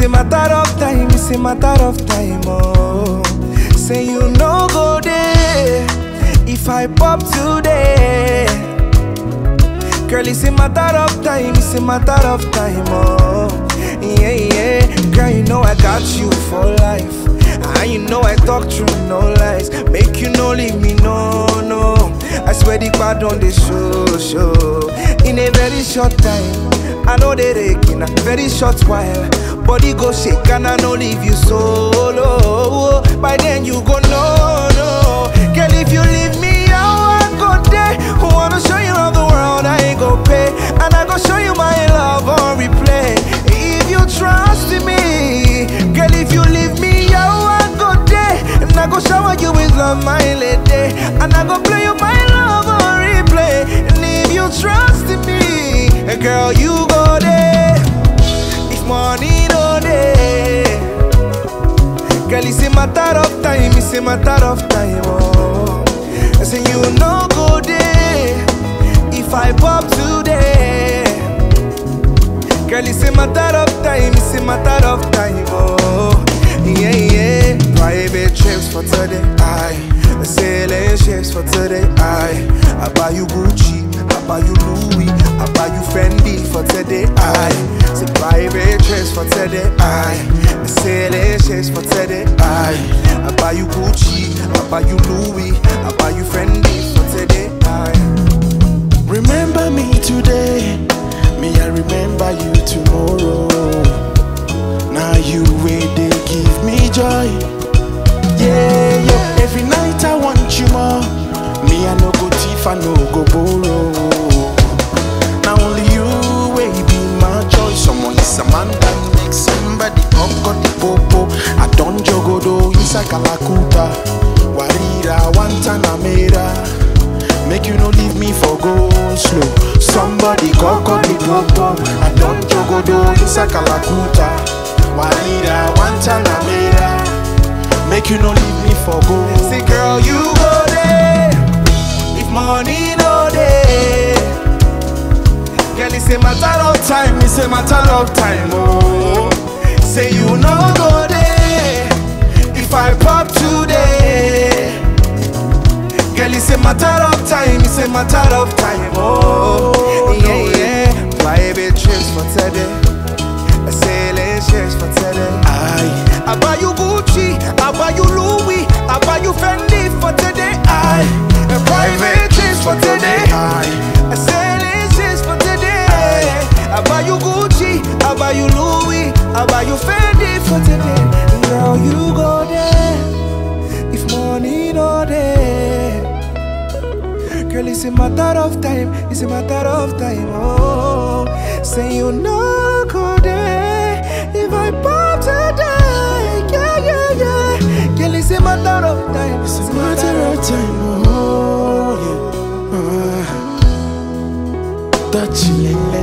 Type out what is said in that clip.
a matter of time, it's a matter of time, oh. Say you no go there if I pop today. Girl, it's a matter of time, it's a matter of time, oh. Yeah, yeah. Girl, you know I got you for life. And you know I talk true, no lies. Make you no leave me, no, no. I swear the bad on the show, show. In a very short time, I know they rake in a very short while. Body go shake and I no leave you solo. By then you go no, no. Girl, if you leave me, I go there? Wanna show you all the world, I ain't go pay. And I go show you my love on replay. If you trust me, girl, if you leave me, I go there? And I go shower you with love, my lady. And I go play you my love on replay. And if you trust me, girl, you matter of time. It's a matter of time. Oh, I say you no go there. If I pop today. Girl, it's a matter of time, it's a matter ships for today, aye I buy you Gucci, I buy you Louis I buy you Fendi for today, aye Remember me today, me I remember you tomorrow. Now you way they give me joy. Yeah, yeah. Every night I want you more. Me I no go thief, I no go borrow. Kalakuta. Warira I. Make you no leave me for go slow. Somebody go the popo. I don't jogo do inside Kalakuta. Made her. Make you no leave me for go. Say, girl, you go there. If money no day, girl, it's a matter of time. It's a matter of time. Oh, say you no girl, it's a matter of time. It's a matter of time. Oh, yeah, yeah. Private trips for today. Sailing ships for today. Aye, I buy you Gucci, I buy you Louis, I buy you Fendi for today. I a private trips for today. aye. I sailing ships for today. I buy you Gucci, I buy you Louis, I buy you Fendi for today. Girl, you go Girl, it's a matter of time, it's a matter of time. Oh, say you no go there if I pop today. Yeah, yeah, yeah. Girl, it's a matter of time, It's a matter of time. Oh, yeah. Uh, that chilling